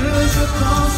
toujours penser.